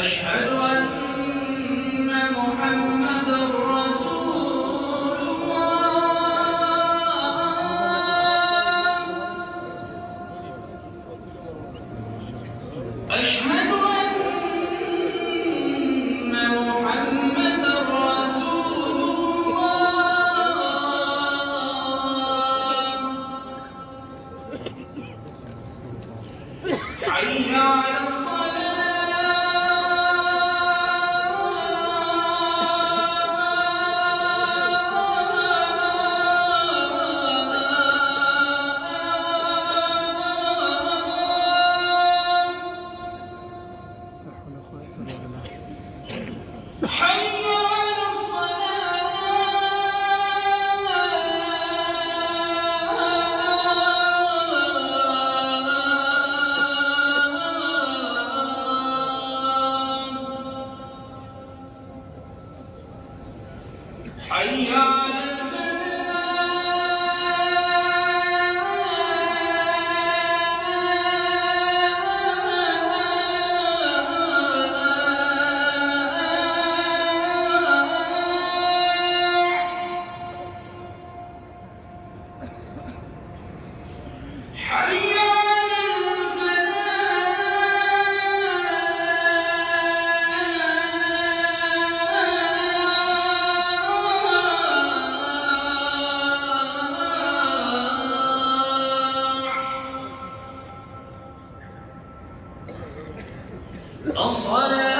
أشهد أن محمد رسول الله. أشهد حي على الصلاة